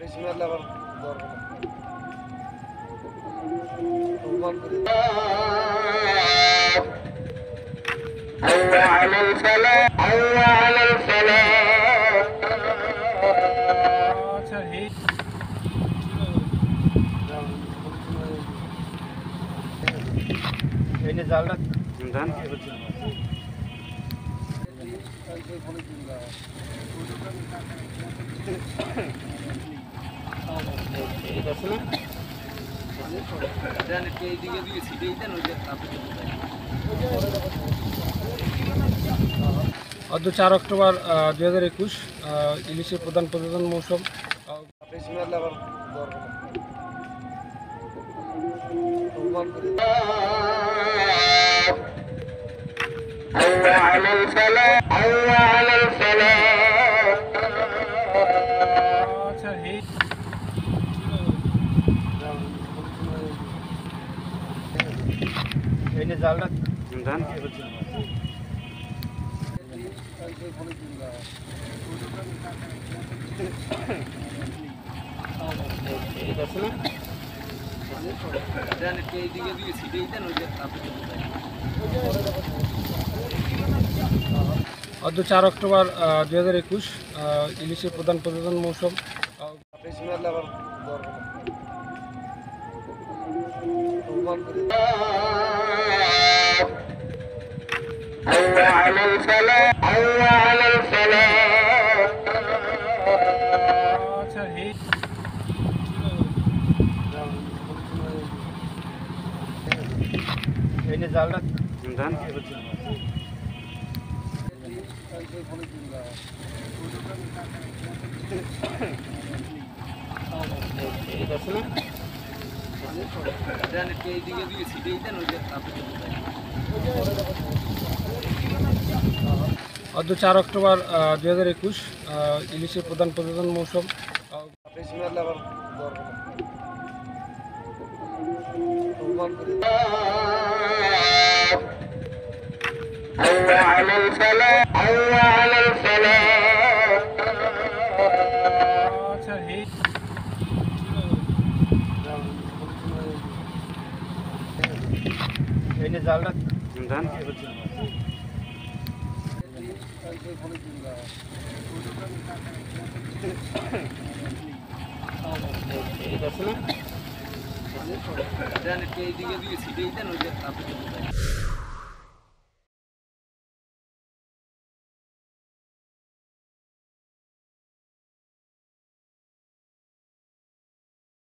Resimlerle var. حي على الفلاح حي على الفلاح Beni zarlat. Bundan. অদ্য চার October দুই হাজার একুশ ইলিশের প্রধান প্রযোজন মৌসুম। আহ, বেশি এইদিকে অদ্য চার অক্টোবর দুই হাজার একুশ ইলিশের প্রধান প্রযোজন মৌসুম। حي على الفلاح حي على الفلاح আচ্ছা হে এই যে জালটা অদ্য চার অক্টোবর দুই হাজার একুশ ইলিশের প্রধান প্রযোজন মৌসুম আহ, Beni zarlat. Neden? Dan kaydı gibi sideydin hocam.